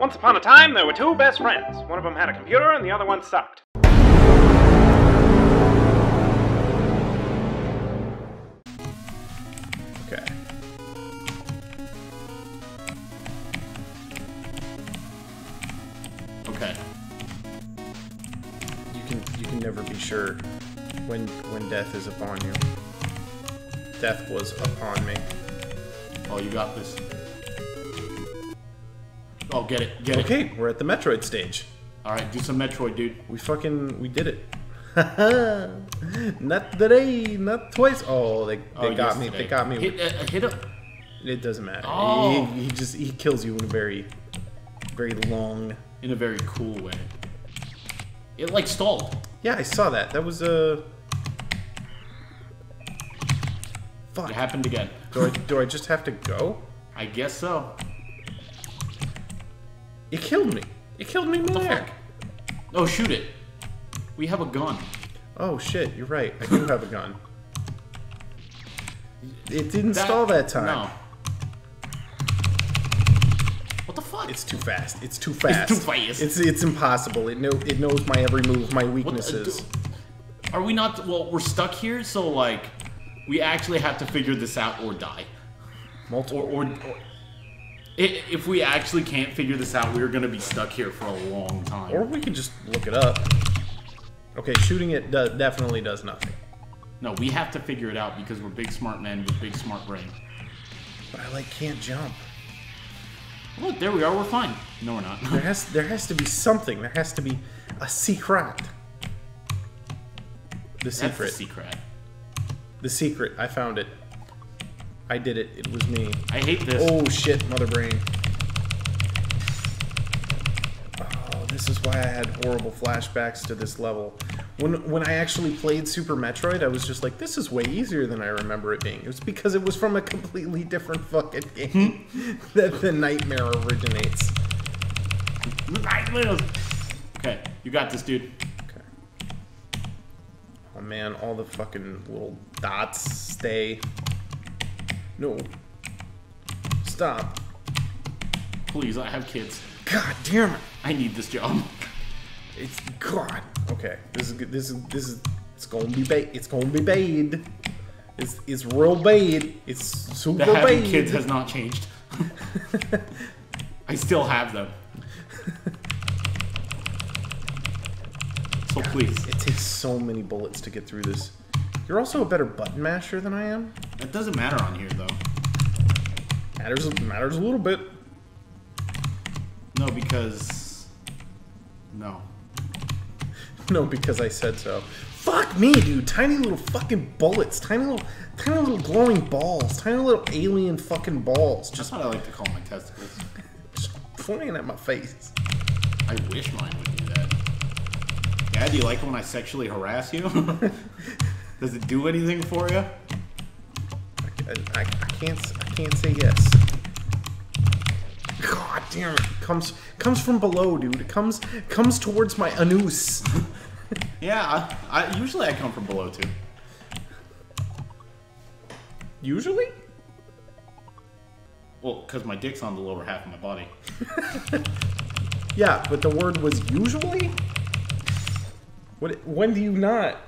Once upon a time, there were two best friends. One of them had a computer, and the other one sucked. Okay. Okay. You can you can never be sure when when death is upon you. Death was upon me. Oh, you got this. Oh, get it, get it. Okay, we're at the Metroid stage. All right, do some Metroid, dude. We fucking we did it. not today, not twice. Oh, they, they Oh, got me. They got me. Hit, uh, hit up. It doesn't matter. Oh. He, he just he kills you in a very very long. in a very cool way. It like stalled. Yeah, I saw that. That was a. Uh... Fuck. It happened again. Do I do I just have to go? I guess so. It killed me. It killed me fuck? Oh, shoot it. We have a gun. Oh shit, you're right. I do have a gun. It didn't stall that time. No. What the fuck? It's too fast. It's too fast. It's too fast. It's it's impossible. It know it knows my every move, my What weaknesses. Are we not? Well, we're stuck here, so like, we actually have to figure this out or die. Multiple. Or, or, or i- if we actually can't figure this out, we're gonna be stuck here for a long time. Or we could just look it up. Okay, shooting it do- definitely does nothing. no, we have to figure it out because we're big smart men with big smart brain. But I like can't jump. Look, there we are. We're fine. No, we're not. There has there has to be something. There has to be a secret. The That's the secret. secret. The secret. I found it. I did it. It was me. I hate this. Oh shit, mother brain. Oh, this is why I had horrible flashbacks to this level. When when I actually played Super Metroid, I was just like, this is way easier than I remember it being. It was because it was from a completely different fucking game hmm. that the nightmare originates. Okay, you got this, dude. Okay. Oh man, all the fucking little dots stay. No. Stop. Please, I have kids. God damn it. I need this job. It's God. Okay, this is good. This is this is. It's gonna be bait. It's gonna be bad. It's it's real bad. It's The super having bait. kids has not changed. I still have them. So please, It takes so many bullets to get through this. You're also a better button masher than I am. It doesn't matter on here though. Matters matters a little bit. No, because no. No, because I said so. Fuck me, dude. Tiny little fucking bullets. Tiny little, tiny little glowing balls. Tiny little alien fucking balls. That's Just, what I like to call my testicles. just flying at my face. I wish mine would do that. Yeah, do you like when I sexually harass you? Does it do anything for you? I, I, can't I can't say yes. God damn it! It comes comes from below, dude. It comes comes towards my anus. Yeah, I, I usually I come from below too. Usually? Well, because my dick's on the lower half of my body. Yeah, but the word was usually. What? When do you not?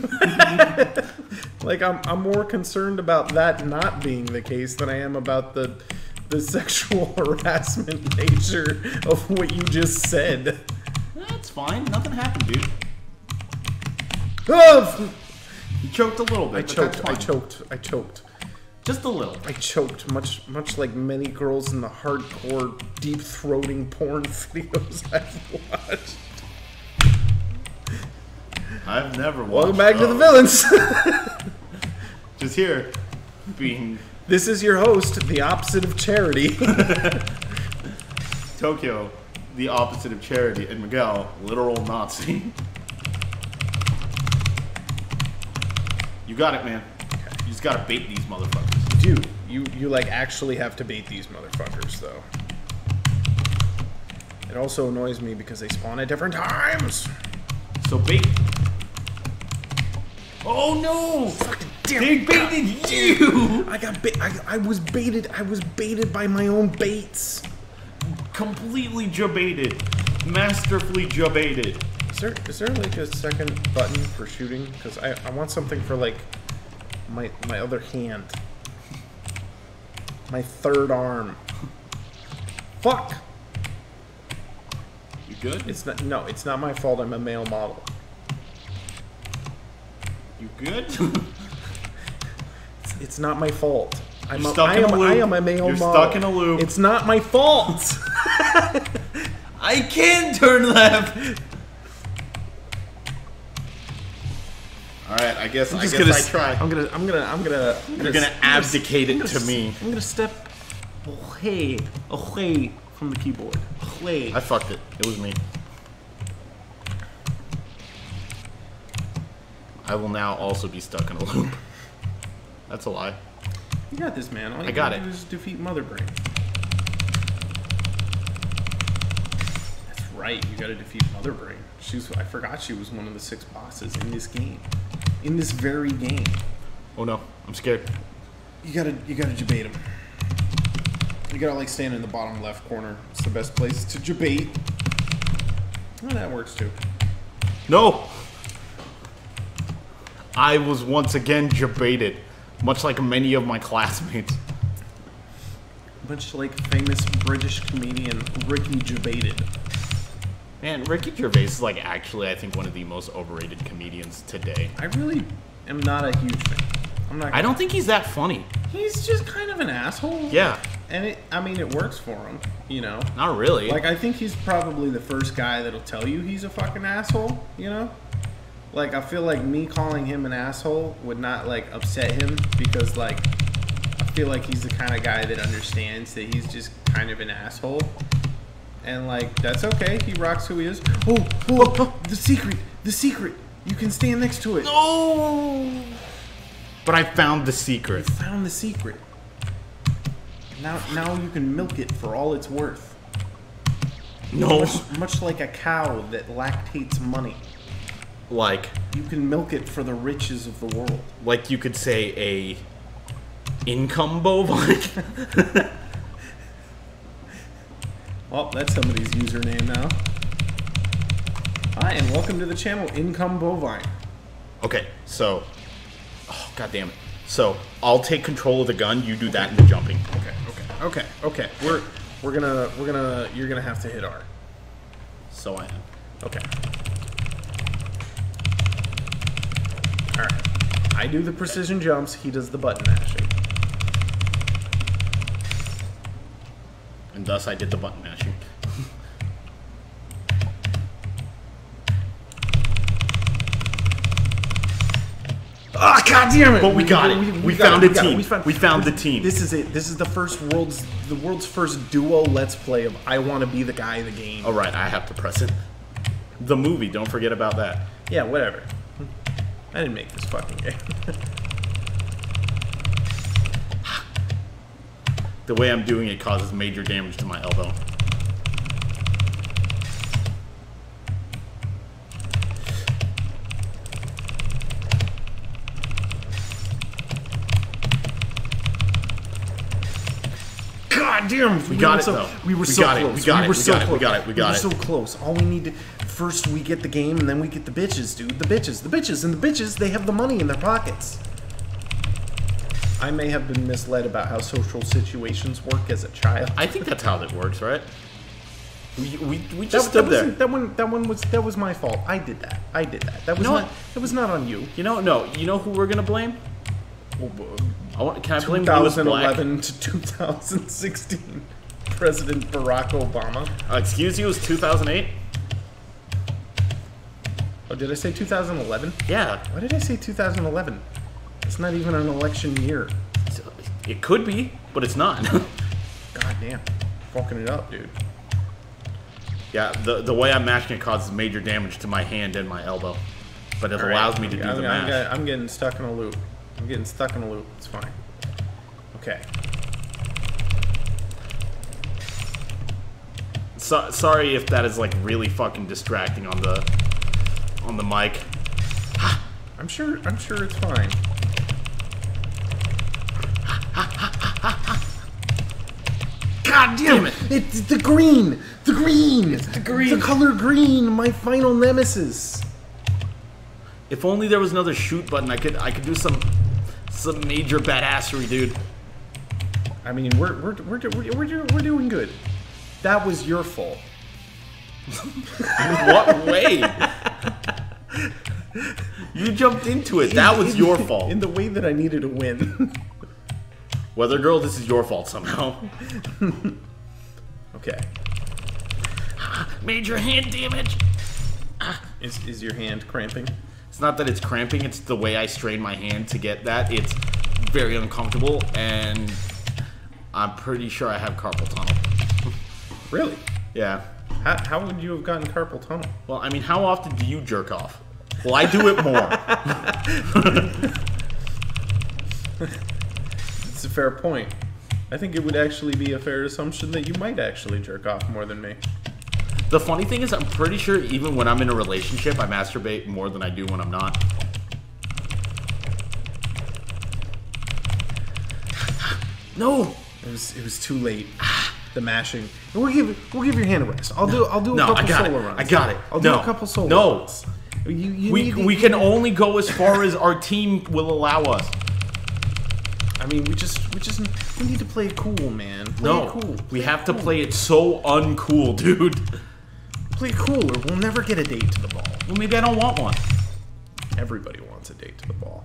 like I'm I'm more concerned about that not being the case than I am about the the sexual harassment nature of what you just said. That's fine. Nothing happened, dude. Oh, You choked a little bit. I choked. I choked. I choked. Just a little. I choked much much like many girls in the hardcore deep throating porn videos I've watched. I've never watched. Welcome back to the villains. Just here, being this is your host, the opposite of charity. Tokyo, the opposite of charity, and Miguel, literal Nazi. You got it, man. You just gotta bait these motherfuckers. Dude, you you like actually have to bait these motherfuckers though. It also annoys me because they spawn at different times. So bait. Oh no! Fucking damn They it. baited you! I got bait. I, I was baited. I was baited by my own baits. Completely jebaited. Masterfully jebaited. Is there is there like a second button for shooting? Because I, I want something for like my my other hand. My third arm. Fuck! You good? It's not no, it's not my fault I'm a male model. You good? It's not my fault. I'm You're a, stuck I in a loop. I am a male You're model. stuck in a loop. It's not my fault. I can turn left. All right, I guess I'm just guess gonna I s- try. I'm gonna I'm gonna I'm gonna I'm You're gonna s- abdicate I'm it gonna to me. I'm gonna step away away from the keyboard. Away. I fucked it. It was me. I will now also be stuck in a loop. That's a lie. You got this, man. All you I got it. do is defeat Mother Brain. That's right. You gotta defeat Mother Brain. She's. I forgot she was one of the six bosses in this game. In this very game. Oh no, I'm scared. You gotta. You gotta debate him. You gotta like stand in the bottom left corner. It's the best place to debate. Well, that works too. No! I was once again debated, much like many of my classmates. Much like famous British comedian Ricky Gervais. Man, Ricky Gervais is like actually, I think, one of the most overrated comedians today. I really am not a huge fan. I'm not. I don't think he's that funny. He's just kind of an asshole. Yeah, And it, I mean, it works for him, you know. not really. Like, I think he's probably the first guy that'll tell you he's a fucking asshole, you know. Like, I feel like me calling him an asshole would not like upset him because, like, I feel like he's the kind of guy that understands that he's just kind of an asshole, and like that's okay. He rocks who he is. Oh, oh, oh, the secret, the secret. You can stand next to it. no! But I found the secret. You found the secret. Now, now you can milk it for all it's worth. No. Much, much like a cow that lactates money, Like, you can milk it for the riches of the world. like you could say a income bovine. Well, that's somebody's username now. Hi, and welcome to the channel Income Bovine. okay, so, oh god damn it. So I'll take control of the gun. You do that in the jumping. Okay, okay, okay, okay. We're we're gonna we're gonna you're gonna have to hit R. So I am. Okay. All right. I do the precision jumps. He does the button mashing. And thus I did the button mashing. Ah, god damn it! But we got it. We got found it, a team. We found this- the team. This is it. This is the first world's the world's first duo let's play of I want to be the guy in the game. All right, I have to press it. The movie. Don't forget about that. Yeah, whatever. I didn't make this fucking game. The way I'm doing it causes major damage to my elbow. God damn! We, got were it, so, though. We were We so got it, close. we got it, were we so got it, we close. got it, we got were it. so close. All we need to first we get the game and then we get the bitches, dude. The bitches, the bitches, and the bitches. They have the money in their pockets. I may have been misled about how social situations work as a child. I think that's how that works, right? We, we, we That, just that, stood there. that one that one was that was my fault. I did that. I did that. That was know not what? that was not on you. You know, no. You know who we're gonna blame? I want. Can I blame Lewis Black? 2011 to 2016, President Barack Obama. Uh, excuse you, it was 2008. Oh, did I say 2011? Yeah, Why did I say 2011? It's not even an election year. it could be, but it's not. God damn. Fucking it up, dude. yeah, the the way I'm mashing it causes major damage to my hand and my elbow, but it All right, allows me to do I'm, the I'm, mash. I'm getting stuck in a loop. I'm getting stuck in a loop. It's fine. Okay. So, sorry if that is like really fucking distracting on the on the mic. I'm sure. I'm sure it's fine. God damn it. It's the green! The green! It's the green. The color green, my final nemesis. If only there was another shoot button, I could I could do some some major badassery, dude. I mean, we're we're we're we're, we're, we're doing good. That was your fault. In what way? You jumped into it. That was your fault. In the way that I needed to win. Weather girl, this is your fault somehow. okay. Major hand damage. Ah. Is is your hand cramping? It's not that it's cramping, it's the way I strain my hand to get that. It's very uncomfortable, and I'm pretty sure I have carpal tunnel. Really? Yeah. How, how would you have gotten carpal tunnel? Well, I mean, how often do you jerk off? Well, I do it more. It's a fair point. I think it would actually be a fair assumption that you might actually jerk off more than me. the funny thing is, I'm pretty sure even when I'm in a relationship, I masturbate more than I do when I'm not. No! It was it was too late. The mashing. We'll give we'll give your hand a rest. I'll do I'll do a No, couple solo it. runs. I got it. I'll do No. a couple solo No. runs. You, you We, need we can only go as far as our team will allow us. I mean, we just we just we need to play it cool, man. Play No, it cool. we have it to play it so uncool, dude. play it cool, or we'll never get a date to the ball. Well, maybe I don't want one. Everybody wants a date to the ball.